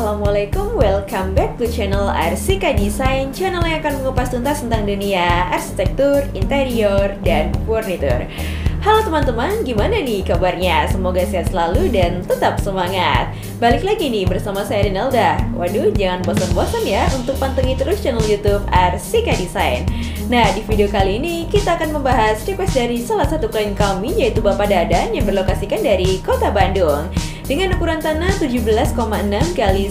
Assalamualaikum, welcome back to channel Arsika Design Channel yang akan mengupas tuntas tentang dunia arsitektur, interior, dan furnitur. Halo teman-teman, gimana nih kabarnya? Semoga sehat selalu dan tetap semangat. Balik lagi nih bersama saya Rinalda. Waduh, jangan bosan-bosan ya untuk pantengin terus channel youtube Arsika Design Nah, di video kali ini kita akan membahas request dari salah satu klien kami yaitu Bapak Dadan yang berlokasikan dari kota Bandung dengan ukuran tanah 17,6 kali 10,5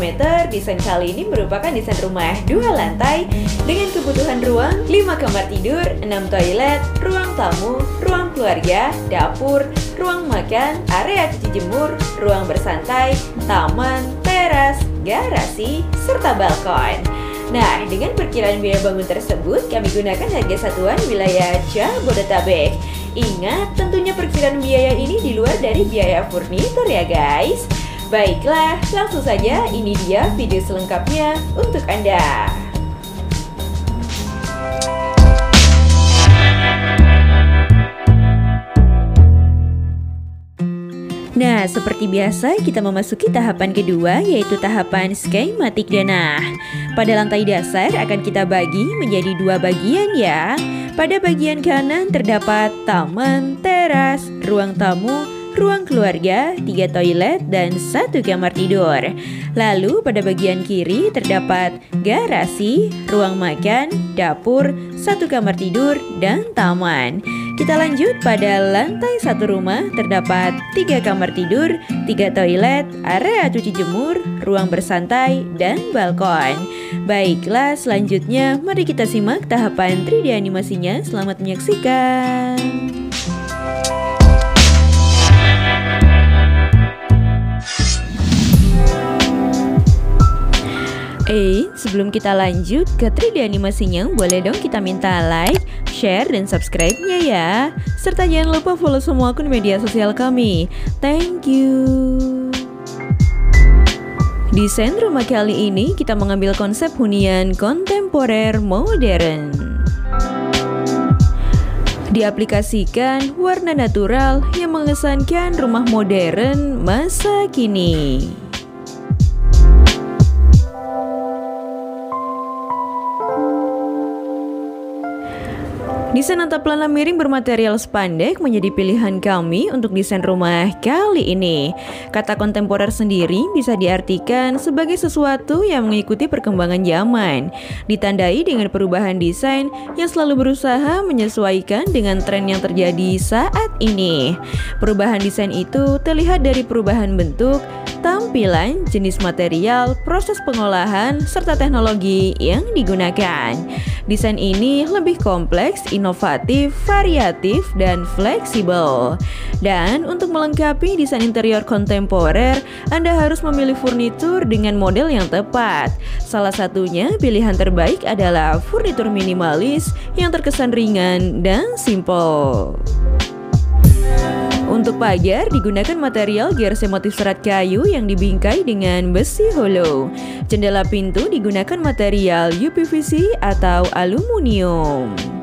meter, desain kali ini merupakan desain rumah dua lantai dengan kebutuhan ruang 5 kamar tidur, 6 toilet, ruang tamu, ruang keluarga, dapur, ruang makan, area cuci jemur, ruang bersantai, taman, teras, garasi, serta balkon. Nah, dengan perkiraan biaya bangun tersebut, kami gunakan harga satuan wilayah Jabodetabek. Ingat, tentunya perkiraan biaya ini di luar dari biaya furnitur ya guys. Baiklah, langsung saja ini dia video selengkapnya untuk Anda. Nah, seperti biasa kita memasuki tahapan kedua yaitu tahapan skematik denah. Pada lantai dasar akan kita bagi menjadi dua bagian ya. Pada bagian kanan terdapat taman, teras, ruang tamu, ruang keluarga, tiga toilet, dan satu kamar tidur. Lalu pada bagian kiri terdapat garasi, ruang makan, dapur, satu kamar tidur, dan taman. Kita lanjut pada lantai satu rumah terdapat tiga kamar tidur, tiga toilet, area cuci jemur, ruang bersantai, dan balkon. Baiklah, selanjutnya mari kita simak tahapan 3D animasinya. Selamat menyaksikan. Eh, sebelum kita lanjut ke 3D animasinya, boleh dong kita minta like, share, dan subscribe-nya ya. Serta jangan lupa follow semua akun media sosial kami. Thank you. Desain rumah kali ini kita mengambil konsep hunian kontemporer modern. Diaplikasikan warna natural yang mengesankan rumah modern masa kini. Desain atap lana miring bermaterial spandek menjadi pilihan kami untuk desain rumah kali ini. Kata kontemporer sendiri bisa diartikan sebagai sesuatu yang mengikuti perkembangan zaman, ditandai dengan perubahan desain yang selalu berusaha menyesuaikan dengan tren yang terjadi saat ini. Perubahan desain itu terlihat dari perubahan bentuk, tampilan, jenis material, proses pengolahan, serta teknologi yang digunakan. Desain ini lebih kompleks, variatif, dan fleksibel. Dan untuk melengkapi desain interior kontemporer, Anda harus memilih furnitur dengan model yang tepat. Salah satunya pilihan terbaik adalah furnitur minimalis yang terkesan ringan dan simple. Untuk pagar digunakan material jersey motif serat kayu yang dibingkai dengan besi hollow. Jendela pintu digunakan material UPVC atau aluminium.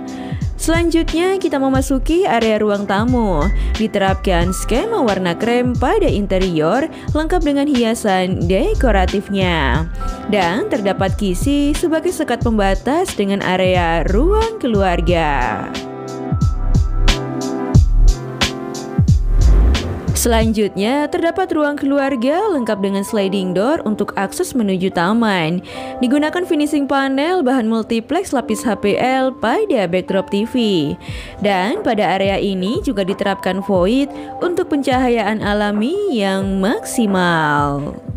Selanjutnya kita memasuki area ruang tamu. Diterapkan skema warna krem pada interior lengkap dengan hiasan dekoratifnya. Dan terdapat kisi sebagai sekat pembatas dengan area ruang keluarga. Selanjutnya, terdapat ruang keluarga lengkap dengan sliding door untuk akses menuju taman. Digunakan finishing panel bahan multiplex lapis HPL pada backdrop TV. Dan pada area ini juga diterapkan void untuk pencahayaan alami yang maksimal.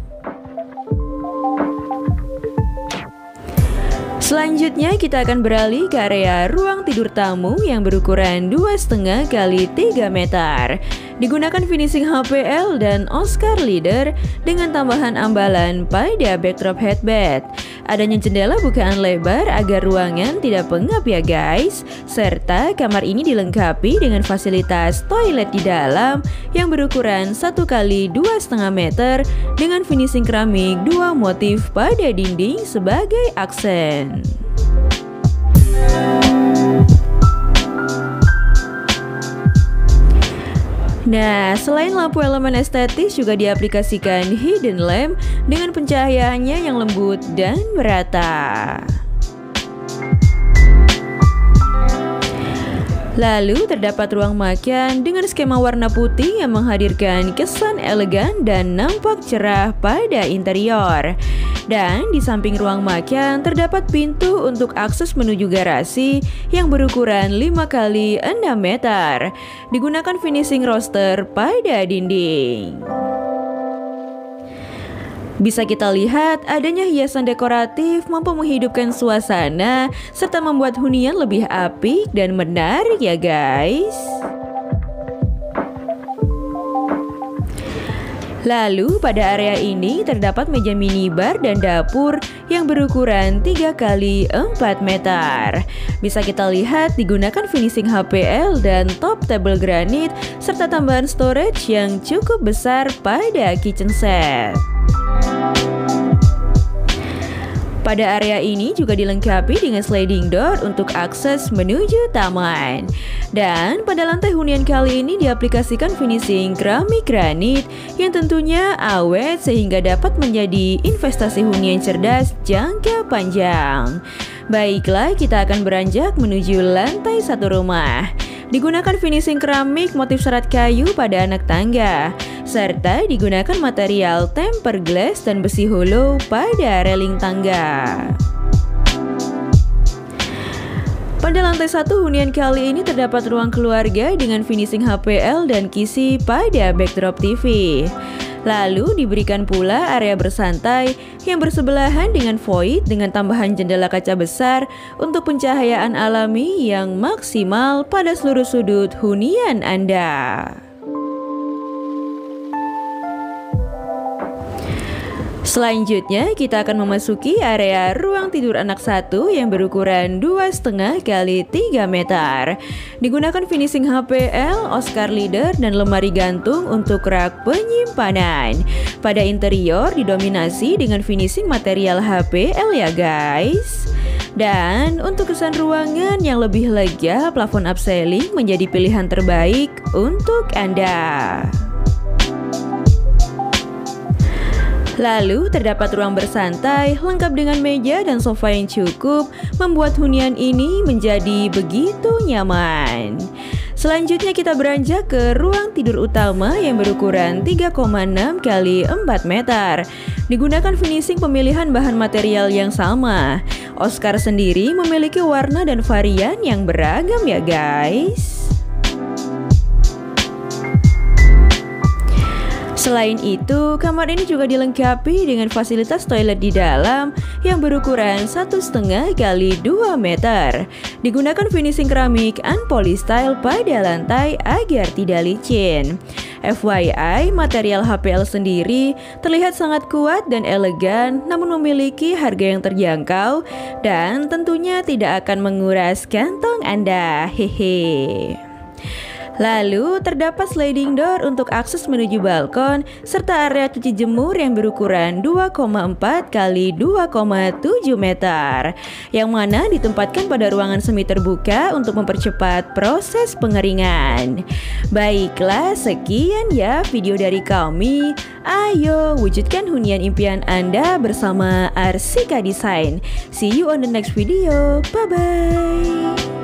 Selanjutnya kita akan beralih ke area ruang tidur tamu yang berukuran 2,5 kali 3 meter. Digunakan finishing HPL dan Oscar Leader dengan tambahan ambalan pada backdrop headbed. Adanya jendela bukaan lebar agar ruangan tidak pengap ya guys. Serta kamar ini dilengkapi dengan fasilitas toilet di dalam yang berukuran 1 kali 2,5 meter dengan finishing keramik dua motif pada dinding sebagai aksen. Nah, selain lampu elemen estetis juga diaplikasikan hidden lamp dengan pencahayaannya yang lembut dan merata. Lalu terdapat ruang makan dengan skema warna putih yang menghadirkan kesan elegan dan nampak cerah pada interior. Dan di samping ruang makan terdapat pintu untuk akses menuju garasi yang berukuran 5 kali 6 meter. Digunakan finishing roster pada dinding. Bisa kita lihat adanya hiasan dekoratif mampu menghidupkan suasana serta membuat hunian lebih apik dan menarik ya guys. Lalu pada area ini terdapat meja minibar dan dapur yang berukuran 3 kali 4 meter. Bisa kita lihat digunakan finishing HPL dan top table granit serta tambahan storage yang cukup besar pada kitchen set. Pada area ini juga dilengkapi dengan sliding door untuk akses menuju taman. Dan pada lantai hunian kali ini diaplikasikan finishing keramik granit yang tentunya awet sehingga dapat menjadi investasi hunian cerdas jangka panjang. Baiklah, kita akan beranjak menuju lantai satu rumah. Digunakan finishing keramik motif serat kayu pada anak tangga serta digunakan material temper glass dan besi hollow pada railing tangga. Pada lantai satu hunian kali ini terdapat ruang keluarga dengan finishing HPL dan kisi pada backdrop TV. Lalu diberikan pula area bersantai yang bersebelahan dengan void dengan tambahan jendela kaca besar untuk pencahayaan alami yang maksimal pada seluruh sudut hunian Anda. Selanjutnya kita akan memasuki area ruang tidur anak satu yang berukuran 2,5 kali 3 meter. Digunakan finishing HPL, Oscar leader, dan lemari gantung untuk rak penyimpanan. Pada interior didominasi dengan finishing material HPL ya guys. Dan untuk kesan ruangan yang lebih lega, plafon upselling menjadi pilihan terbaik untuk Anda. Lalu terdapat ruang bersantai lengkap dengan meja dan sofa yang cukup membuat hunian ini menjadi begitu nyaman. Selanjutnya kita beranjak ke ruang tidur utama yang berukuran 3,6 kali 4 meter. Digunakan finishing pemilihan bahan material yang sama. Oscar sendiri memiliki warna dan varian yang beragam ya guys. Selain itu, kamar ini juga dilengkapi dengan fasilitas toilet di dalam yang berukuran 1,5 kali 2 meter. Digunakan finishing keramik and polystyle pada lantai agar tidak licin. FYI, material HPL sendiri terlihat sangat kuat dan elegan namun memiliki harga yang terjangkau dan tentunya tidak akan menguras kantong Anda. Hehe. Lalu terdapat sliding door untuk akses menuju balkon serta area cuci jemur yang berukuran 2,4 kali 2,7 meter yang mana ditempatkan pada ruangan semi terbuka untuk mempercepat proses pengeringan. Baiklah, sekian ya video dari kami. Ayo wujudkan hunian impian Anda bersama Arsika Design. See you on the next video. Bye bye.